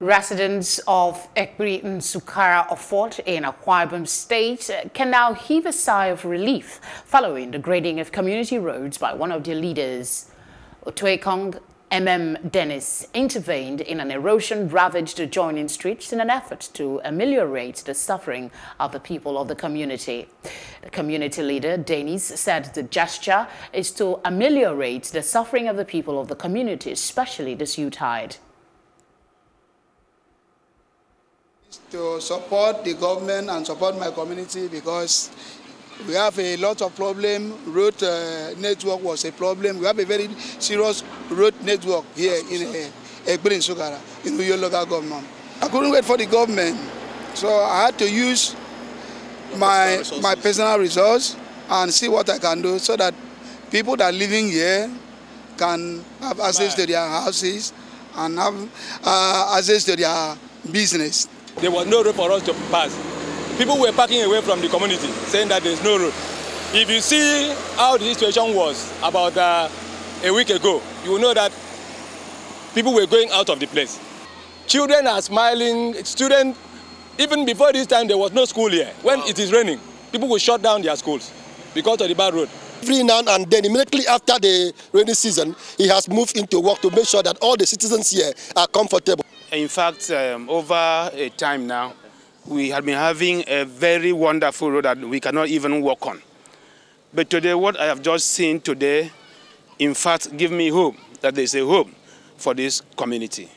Residents of Ekpri Nsukara Offot in Akwa Ibom State can now heave a sigh of relief following the grading of community roads by one of their leaders. Otuekong MM Dennis intervened in an erosion-ravaged adjoining streets in an effort to ameliorate the suffering of the people of the community. The community leader, Dennis, said the gesture is to ameliorate the suffering of the people of the community, especially the Suitide. To support the government and support my community because we have a lot of problem. Road uh, network was a problem. We have a very serious road network here in uh, Sugara, in Uyo local government. I couldn't wait for the government, so I had to use my my personal resource and see what I can do so that people that are living here can have access to their houses and have uh, access to their business. There was no road for us to pass. People were parking away from the community, saying that there's no road. If you see how the situation was about uh, a week ago, you will know that people were going out of the place. Children are smiling, students, even before this time, there was no school here. When wow. it is raining, people will shut down their schools because of the bad road. Every now and then, immediately after the rainy season, he has moved into work to make sure that all the citizens here are comfortable. In fact, um, over a time now, we have been having a very wonderful road that we cannot even walk on. But today, what I have just seen today, in fact, give me hope that there is a hope for this community.